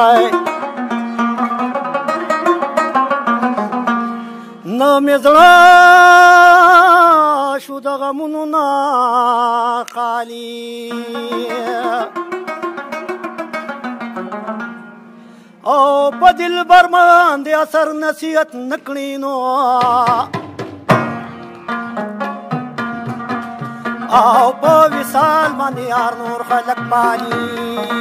پای نه مې زړه شو د غمونو نه خالي او په دلبر باندې اثر نصیحت نکړي نو او په وصال باندې یار نور خلق مانی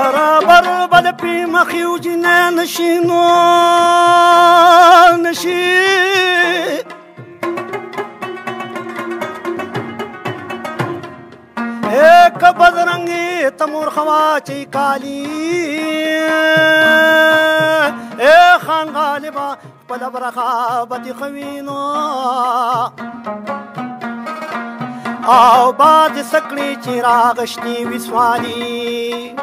برابر بد پی مخی و جنه نشینو نشی ایک بدرنگی تمور خواچی کالی ای خان غالبا خپل برخه بد خوینو او باد سکړي چې راغشتي وسوالي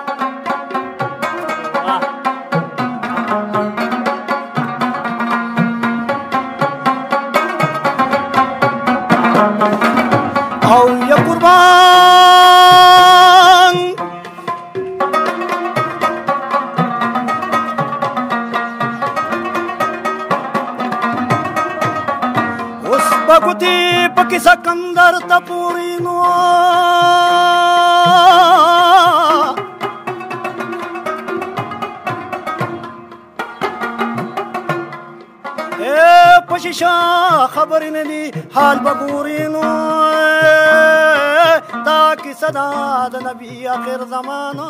راغوتي پکې سكندر تپوري نو اے پشیشا خبر نه حال بګوري نو تا کې صدا د نبی اخر زمانہ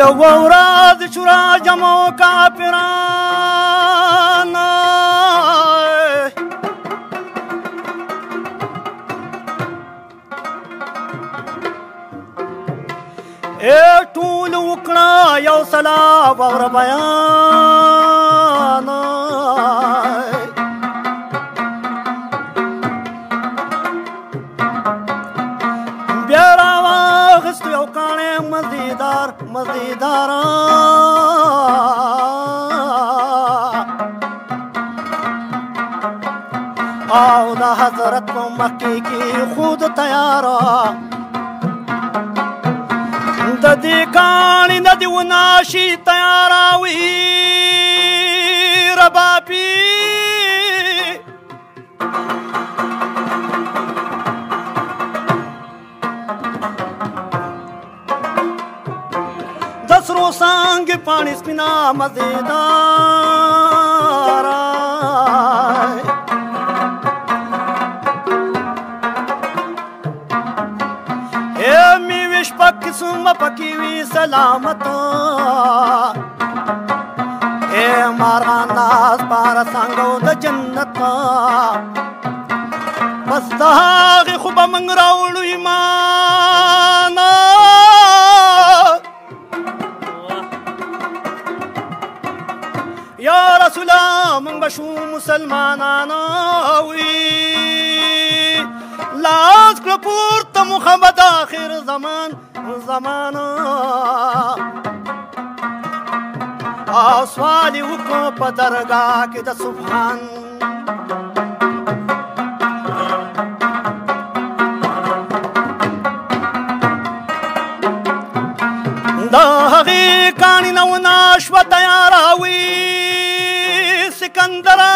یو ورځ شورا جمو کافران اے ټول وکړه یو سلا وغره بیان مزیدار مزیدارا او د حضرت په مکه کې خود تیارا د دې کاڼي د دې وناشي تیارا وی ربابي کسرو سانگ پانی سپینا مزیدار اے میوش پک سم پکی وی سلامت اے مارا ناز پار سانگو د جنت بس دا خوب منگ راوڑو ایمان یا رسول الله مونږ بشو مسلمانانو وي لاس کړه پورته محمد آخر زمان زمانه او سوال یې وکړو په درګاه کې د سبحان دا هغې کاڼي نه ونه شوه تیاروي سکندرا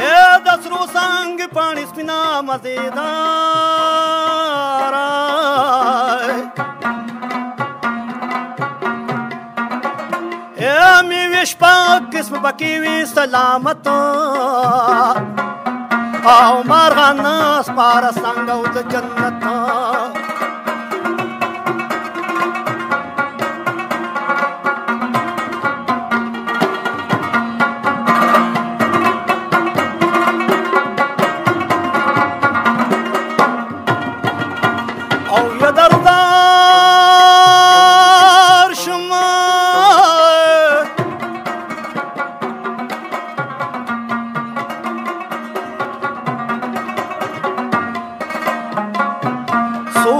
اے دسرو سنگ پانی سپنا مزیدار اے می وش پاک قسم بکی وی سلامت او مرغان سپار څنګه او د جنت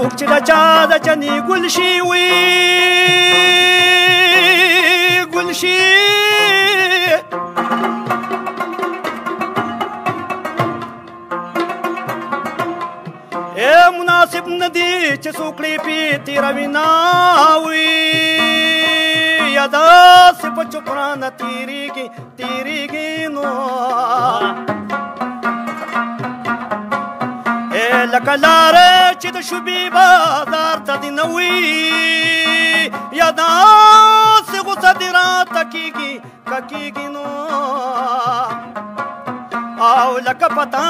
څوک چې د جاني د چنې ګل شي وي ګل شي اے مناسب ندی چې څوک لې پی تیر وینا وي یادا سپ چپران تیریږي تیریږي نو لکه لارې چې د شوبې بازار ته دې نه وي یا داسې غوسه دې راته کېږي که کېږي نو او لکه پتام